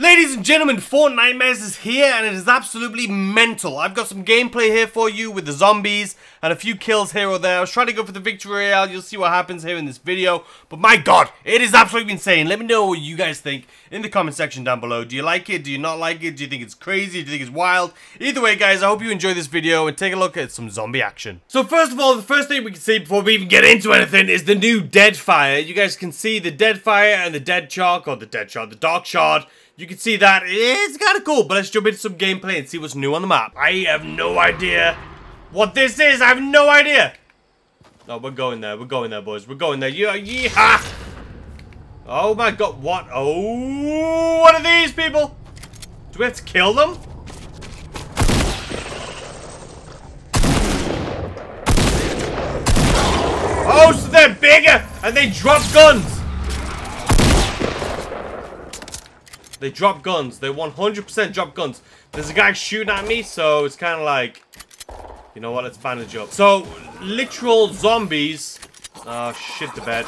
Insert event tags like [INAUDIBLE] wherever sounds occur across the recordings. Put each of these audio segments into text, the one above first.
Ladies and gentlemen, Fortnitemares is here and it is absolutely mental. I've got some gameplay here for you with the zombies and a few kills here or there. I was trying to go for the victory royale. You'll see what happens here in this video. But my god, it is absolutely insane. Let me know what you guys think in the comment section down below. Do you like it? Do you not like it? Do you think it's crazy? Do you think it's wild? Either way, guys, I hope you enjoy this video and take a look at some zombie action. So first of all, the first thing we can see before we even get into anything is the new Deadfire. You guys can see the Deadfire and the Dead Shark, or the Dead Shard, the Dark Shard. You can see that it's kind of cool, but let's jump into some gameplay and see what's new on the map. I have no idea what this is. I have no idea. No, we're going there. We're going there, boys. We're going there. Yeah, yeehaw! Oh my god, what? Oh, what are these people? Do we have to kill them? Oh, so they're bigger and they drop guns. They drop guns. They 100% drop guns. There's a guy shooting at me, so it's kind of like... You know what? Let's bandage up. So, literal zombies... Oh, shit the bed.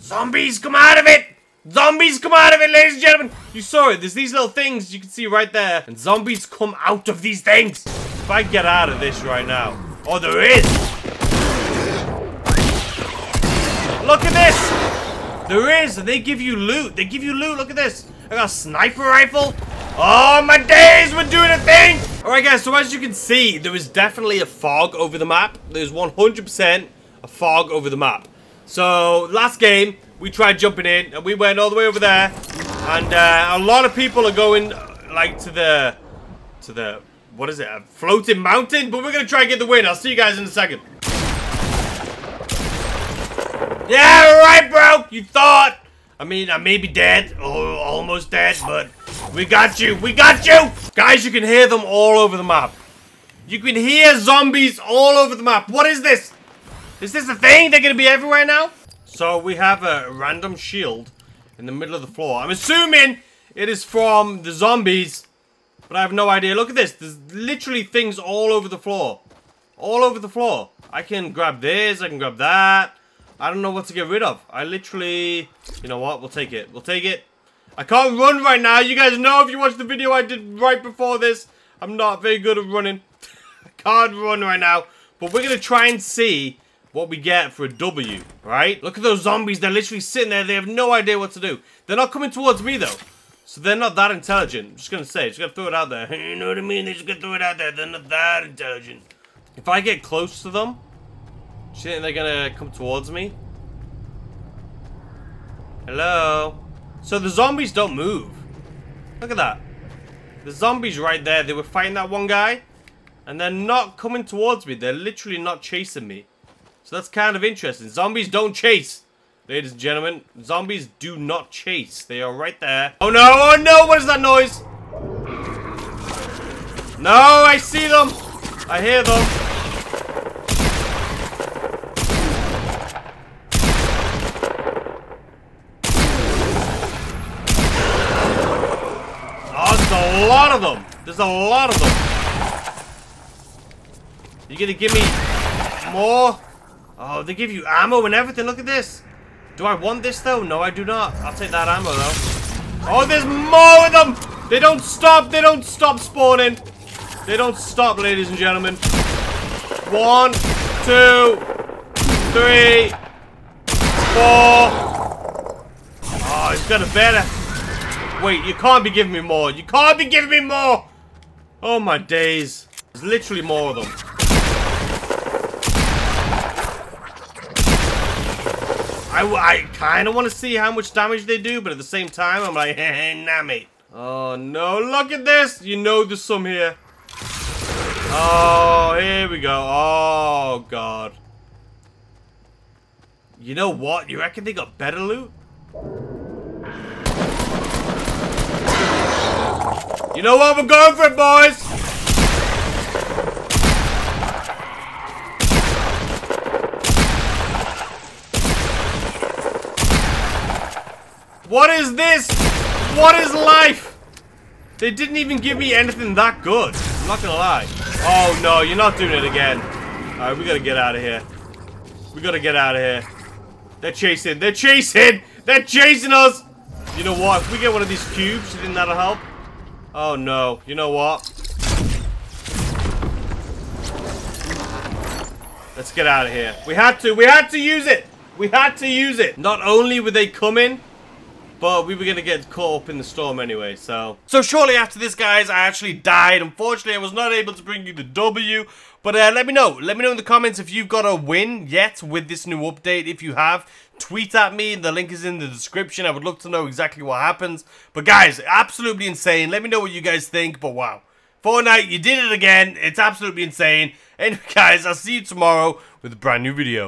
Zombies, come out of it! Zombies come out of it, ladies and gentlemen! You saw it. There's these little things you can see right there. And zombies come out of these things. If I get out of this right now... Oh, there is! Look at this! There is, and they give you loot. They give you loot. Look at this. I got a sniper rifle. Oh, my days, we're doing a thing. All right, guys, so as you can see, there is definitely a fog over the map. There's 100% a fog over the map. So, last game, we tried jumping in, and we went all the way over there. And uh, a lot of people are going, like, to the, to the, what is it, a floating mountain? But we're going to try and get the win. I'll see you guys in a second. Yeah, right, bro. You thought. I mean, I may be dead, or almost dead, but we got you. We got you. Guys, you can hear them all over the map. You can hear zombies all over the map. What is this? Is this a thing? They're to be everywhere now? So we have a random shield in the middle of the floor. I'm assuming it is from the zombies, but I have no idea. Look at this. There's literally things all over the floor. All over the floor. I can grab this. I can grab that. I don't know what to get rid of. I literally... You know what? We'll take it. We'll take it. I can't run right now. You guys know if you watched the video I did right before this. I'm not very good at running. [LAUGHS] I can't run right now. But we're going to try and see what we get for a W, right? Look at those zombies. They're literally sitting there. They have no idea what to do. They're not coming towards me, though. So they're not that intelligent. I'm just going to say. Just going to throw it out there. [LAUGHS] You know what I mean? They're just going to throw it out there. They're not that intelligent. If I get close to them, think they're gonna come towards me? Hello? So the zombies don't move. Look at that. The zombies right there, they were fighting that one guy. And they're not coming towards me. They're literally not chasing me. So that's kind of interesting. Zombies don't chase. Ladies and gentlemen, zombies do not chase. They are right there. Oh no, oh no, what is that noise? No, I see them. I hear them. A lot of them. There's a lot of them. You gonna give me more? Oh, they give you ammo and everything. Look at this. Do I want this though? No, I do not. I'll take that ammo though. Oh, there's more of them. They don't stop. They don't stop spawning. They don't stop, ladies and gentlemen. One, two, three, four. Oh, he's got a better. Wait, you can't be giving me more. You can't be giving me more! Oh my days. There's literally more of them. I, I kind of want to see how much damage they do, but at the same time, I'm like, hey, [LAUGHS] nah, mate. Oh, no, look at this! You know there's some here. Oh, here we go. Oh, God. You know what? You reckon they got better loot? You know what? We're going for it, boys! What is this? What is life? They didn't even give me anything that good. I'm not gonna lie. Oh no, you're not doing it again. Alright, we gotta get out of here. We gotta get out of here. They're chasing. They're chasing! They're chasing us! You know what? If we get one of these cubes, you think that'll help? Oh no. You know what? Let's get out of here. We had to. We had to use it. We had to use it. Not only were they coming, but we were going to get caught up in the storm anyway, so... So shortly after this, guys, I actually died. Unfortunately, I was not able to bring you the W. But uh, let me know. Let me know in the comments if you've got a win yet with this new update. If you have, tweet at me. The link is in the description. I would love to know exactly what happens. But guys, absolutely insane. Let me know what you guys think. But wow. Fortnite, you did it again. It's absolutely insane. Anyway, guys, I'll see you tomorrow with a brand new video.